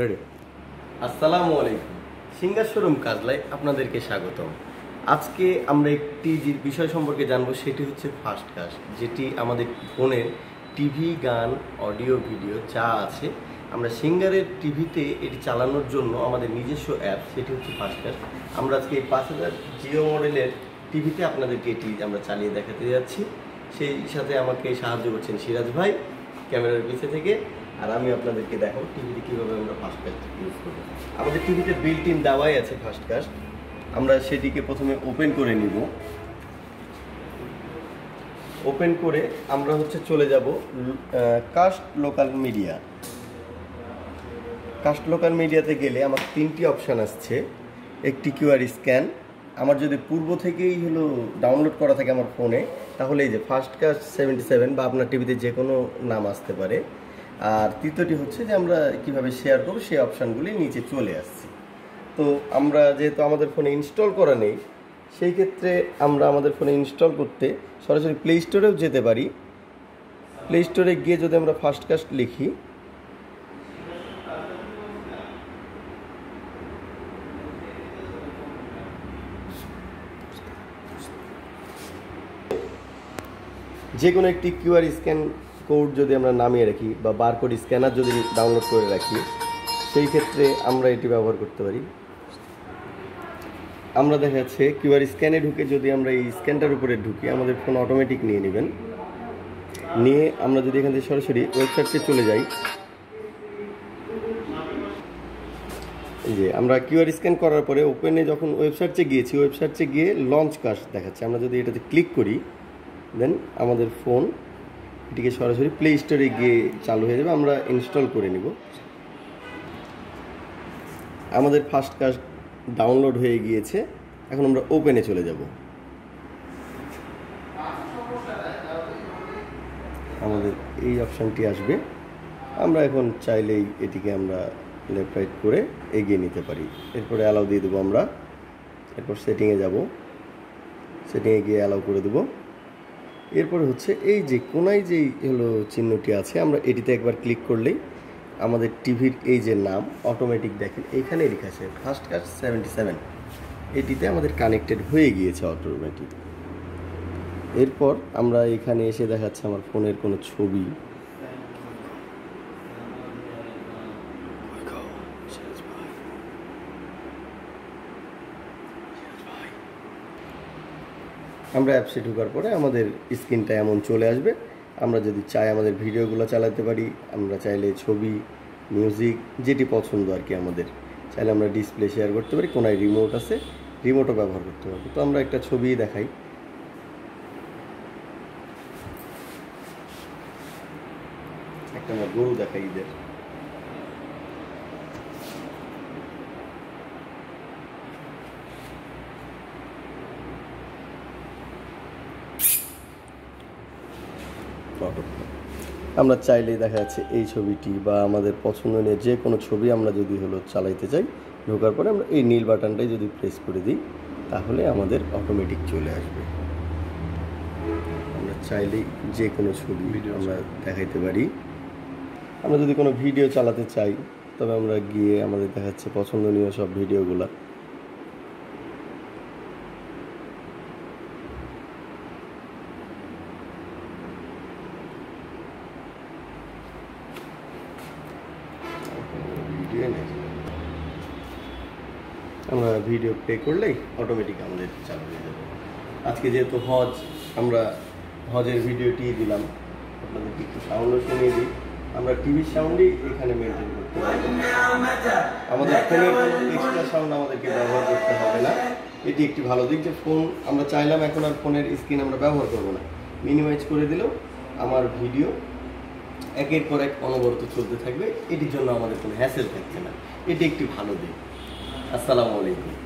Ready আসসালামু আলাইকুম। Singer showroom কাজলায় আপনাদেরকে স্বাগতম। আজকে আমরা একটি যে বিষয় সম্পর্কে জানব, সেটি হচ্ছে ফাস্ট কাজ যেটি আমাদের ফোনের টিভি, গান, অডিও, ভিডিও যা আছে। আমরা সিঙ্গারের টিভিতে এটি চালানোর জন্য আমাদের নিজস্ব অ্যাপ, সেটি হচ্ছে ফাস্ট কাজ আমরা আজকে এই পাঁচ হাজার জিও মডেলের টিভিতে আপনাদেরকে এটি আমরা চালিয়ে দেখাতে যাচ্ছি। সেই সাথে আমাকে সাহায্য করছেন সিরাজ ভাই, ক্যামেরার পিছে থেকে। আর আমি আপনাদেরকে দেখাবো টিভিতে কীভাবে আমরা ফাস্ট কাস্ট ইউজ করব। আমাদের টিভিতে বিল্ট ইন দেওয়াই আছে ফাস্ট কাস্ট আমরা সেটিকে প্রথমে ওপেন করে নিব। ওপেন করে আমরা হচ্ছে চলে যাব cast local media cast local মিডিয়াতে গেলে আমার তিনটি অপশান আসছে। একটি কিউআর স্ক্যান আমার যদি পূর্ব থেকেই হলো ডাউনলোড করা থাকে আমার ফোনে তাহলে এই যে ফার্স্ট কাস্ট সেভেন্টি সেভেন বা আপনার টিভিতে যে কোনো নাম আসতে পারে। আর তৃতীয়টি হচ্ছে যে আমরা কীভাবে শেয়ার করব, সেই অপশানগুলি নিচে চলে আসছে। তো আমরা যেহেতু আমাদের ফোনে ইনস্টল করা নেই, সেই ক্ষেত্রে আমরা আমাদের ফোনে ইনস্টল করতে সরাসরি প্লে স্টোরেও যেতে পারি। প্লে স্টোরে গিয়ে যদি আমরা ফার্স্ট কাস্ট লিখি যে কোনো একটি কিউআর স্ক্যান কোড যদি আমরা নামিয়ে রাখি বা বারকোড স্ক্যানার যদি ডাউনলোড করে রাখি, সেই ক্ষেত্রে আমরা এটি ব্যবহার করতে পারি। আমরা দেখা যাচ্ছে কিউআর স্ক্যানে ঢুকে যদি আমরা এই স্ক্যানটার উপরে ঢুকি, আমাদের ফোন অটোমেটিক নিয়ে নেবেন। নিয়ে আমরা যদি এখান থেকে সরাসরি ওয়েবসাইটে চলে যাই। যে আমরা কিউআর স্ক্যান করার পরে ওপেনে যখন ওয়েবসাইটে গিয়েছি, ওয়েবসাইটে গিয়ে লঞ্চ কাজ দেখাচ্ছে। আমরা যদি এটাতে ক্লিক করি, দেন আমাদের ফোন এটিকে সরাসরি প্লে স্টোরে গিয়ে চালু হয়ে যাবে, আমরা ইনস্টল করে নিব। আমাদের ফার্স্ট কাজ ডাউনলোড হয়ে গিয়েছে, এখন আমরা ওপেনে চলে যাব। আমাদের এই অপশানটি আসবে। আমরা এখন চাইলেই এটিকে আমরা লেফট রাইট করে এগিয়ে নিতে পারি। এরপরে অ্যালাউ দিয়ে দেবো আমরা। এরপর সেটিংয়ে যাব। সেটিংয়ে গিয়ে অ্যালাউ করে দেবো। এরপরে হচ্ছে এই যে কোনায় যেই হলো চিহ্নটি আছে, আমরা এটিতে একবার ক্লিক করলেই আমাদের টিভির এই যে নাম অটোমেটিক দেখেন এইখানে লেখা আছে ফার্স্ট কাস্ট সেভেন্টি সেভেন এটিতে আমাদের কানেক্টেড হয়ে গিয়েছে অটোমেটিক এরপর আমরা এখানে এসে দেখাচ্ছে আমার ফোনের কোনো ছবি। আমরা অ্যাপসে ঢোকার পরে আমাদের স্ক্রিনটা এমন চলে আসবে। আমরা যদি চাই আমাদের ভিডিওগুলো চালাতে পারি, আমরা চাইলে ছবি, মিউজিক, যেটি পছন্দ আর কি আমাদের, চাইলে আমরা ডিসপ্লে শেয়ার করতে পারি, কোনায় রিমোট আছে রিমোটও ব্যবহার করতে পারব। তো আমরা একটা ছবি দেখাই। একটা আমরা গরু দেখাই ঈদের। আমরা চাইলেই দেখা যাচ্ছে এই ছবিটি বা আমাদের পছন্দনীয় যে কোনো ছবি আমরা যদি হলো চালাইতে চাই ঢোকার পরে আমরা এই নীল বাটনটাই যদি প্রেস করে দিই তাহলে আমাদের অটোমেটিক চলে আসবে। আমরা চাইলেই যে কোনো ছবি আমরা দেখাইতে পারি। আমরা যদি কোনো ভিডিও চালাতে চাই তবে আমরা গিয়ে আমাদের দেখাচ্ছে পছন্দনীয় সব ভিডিওগুলা নেই আমরা ভিডিও প্লে করলেই অটোমেটিক আমাদের চালু হয়ে যাবে। আজকে যেহেতু হজ, আমরা হজের ভিডিওটি দিলাম। আপনাদেরকে একটু সাউন্ডও শুনিয়ে দিই। আমরা টিভির সাউন্ডই এখানে মেনটেন করতে পারব আমাদের ফোনের এক্সট্রা সাউন্ড আমাদেরকে ব্যবহার করতে হবে না। এটি একটি ভালো দিক যে ফোন আমরা চাইলাম এখন আর ফোনের স্ক্রিন আমরা ব্যবহার করব না। মিনিমাইজ করে দিলেও আমার ভিডিও একের পর এক অনবরত চলতে থাকবে। এটির জন্য আমাদের কোনো হ্যাসেল থাকছে না। এটি একটি ভালো দিক আসসালামু আলাইকুম।